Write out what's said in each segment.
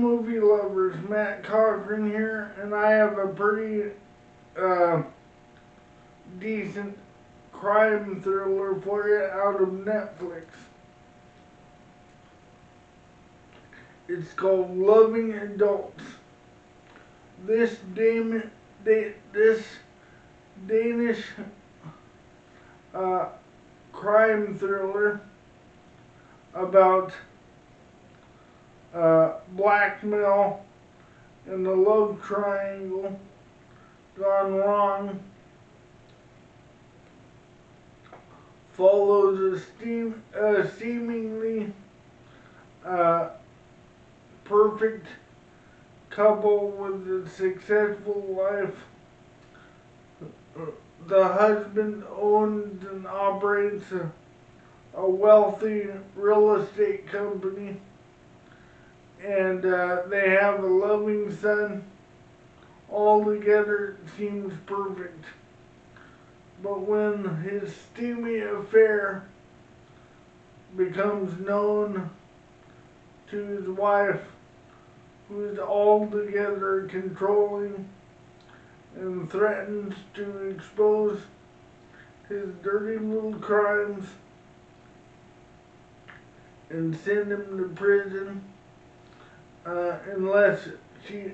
Movie lovers. Matt Cochran here, and I have a pretty uh, decent crime thriller for you out of Netflix. It's called Loving Adults. This da- this Danish uh, crime thriller about uh, blackmail and the love triangle gone wrong follows a steam, uh, seemingly uh, perfect couple with a successful life. The husband owns and operates a, a wealthy real estate company and uh, they have a loving son. All together seems perfect. But when his steamy affair becomes known to his wife, who is altogether controlling and threatens to expose his dirty little crimes and send him to prison uh, unless she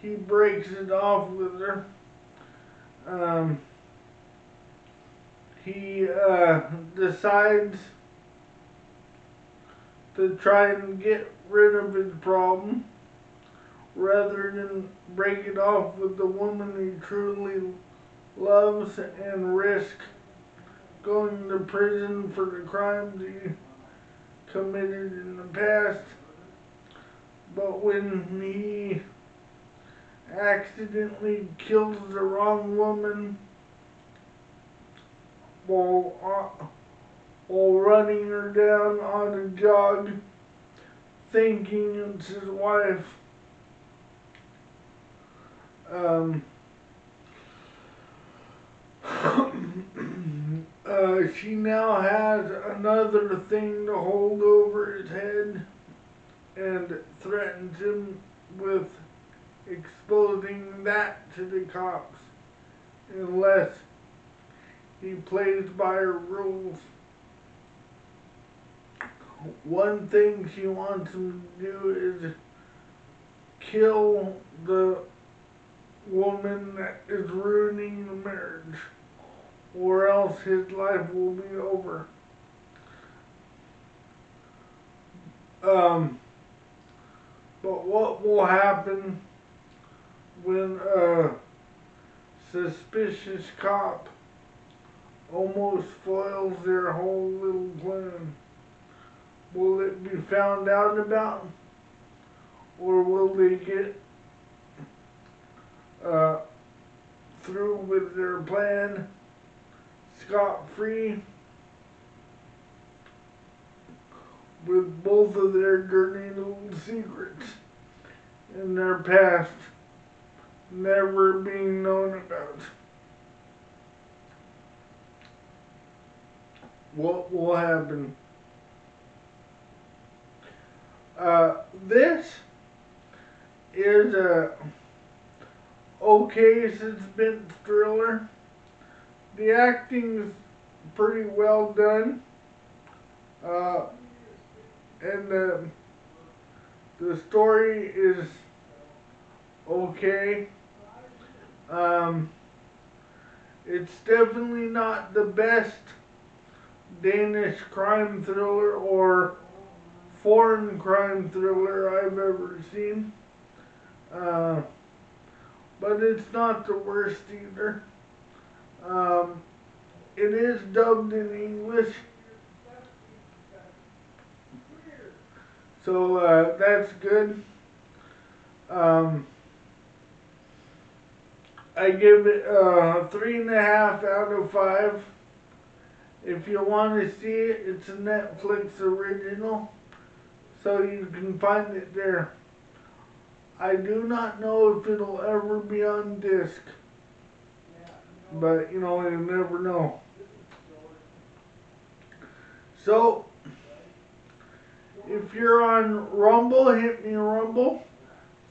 he breaks it off with her. Um, he uh, decides to try and get rid of his problem rather than break it off with the woman he truly loves and risk going to prison for the crimes he committed in the past. But when he accidentally kills the wrong woman while, uh, while running her down on a jog, thinking it's his wife, um, uh, she now has another thing to hold over his head and threatens him with exposing that to the cops unless he plays by her rules. One thing she wants him to do is kill the woman that is ruining the marriage, or else his life will be over. Um, but what will happen when a suspicious cop almost foils their whole little plan? Will it be found out about? Or will they get uh, through with their plan scot free with both of their dirty little secrets their past never being known about? What will happen? Uh, this is a okay suspense thriller. The acting is pretty well done. Uh, and the, the story is okay. Um, it's definitely not the best Danish crime thriller or foreign crime thriller I've ever seen. Uh, but it's not the worst either. Um, it is dubbed in English. So uh, that's good. Um, I give it uh, three and a half out of five. If you want to see it, it's a Netflix original, so you can find it there. I do not know if it'll ever be on disc, but you know, you never know. So, If you're on Rumble, hit me Rumble.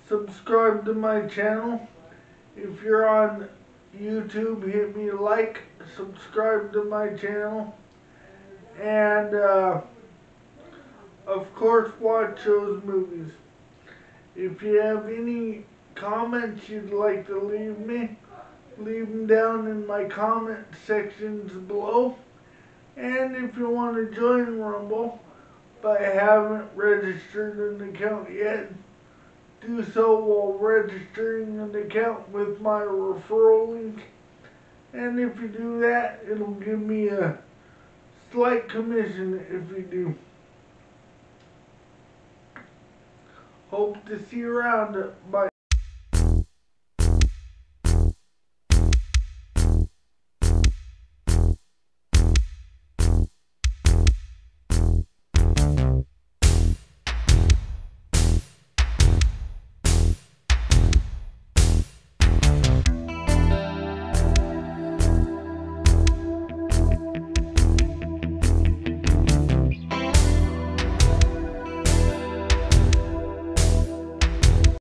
Subscribe to my channel. If you're on YouTube, hit me like, subscribe to my channel. And, uh, of course, watch those movies. If you have any comments you'd like to leave me, leave them down in my comment sections below. And if you want to join Rumble, but haven't registered an account yet, do so while registering an account with my referral link. And if you do that, it'll give me a slight commission if you do. Hope to see you around. Bye.